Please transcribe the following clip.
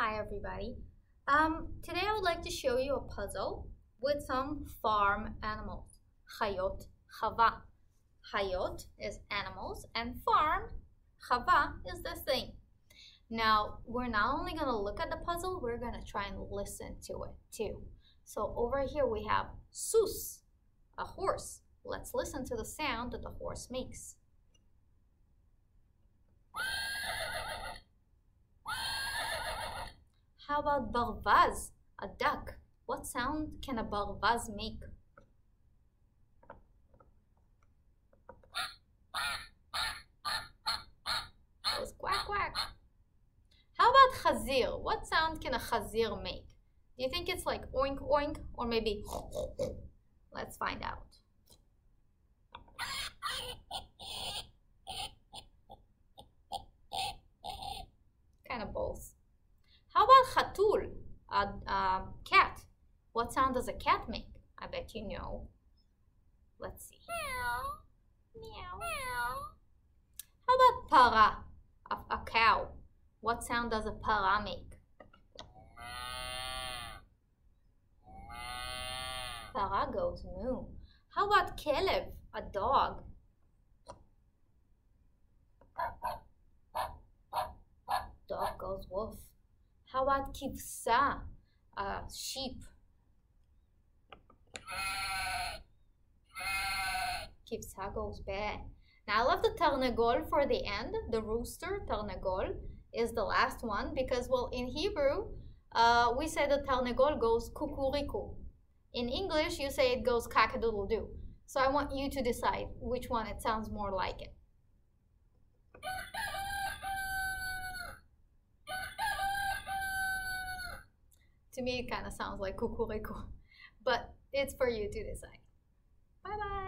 Hi everybody. Um, today I would like to show you a puzzle with some farm animals. Hayot, hava. Hayot is animals and farm, hava is the thing. Now, we're not only going to look at the puzzle, we're going to try and listen to it too. So over here we have sus, a horse. Let's listen to the sound that the horse makes. How about barvaz, a duck? What sound can a barvaz make? Goes quack quack. How about chazir? What sound can a chazir make? Do you think it's like oink oink or maybe Let's find out. kind of both. How about chatul, a, a cat? What sound does a cat make? I bet you know. Let's see. Meow. Meow. Meow. How about para, a, a cow? What sound does a para make? Para goes moo. How about kelev, a dog? Dog goes woof. How about kivsa, a sheep? Kivsa goes bad. Now I left the ternegol for the end. The rooster, ternegol, is the last one because, well, in Hebrew, uh, we say the ternegol goes kukuriku. In English, you say it goes cock-a-doodle-doo. So I want you to decide which one it sounds more like it. To me, it kind of sounds like kukuriku, but it's for you to decide. Bye-bye.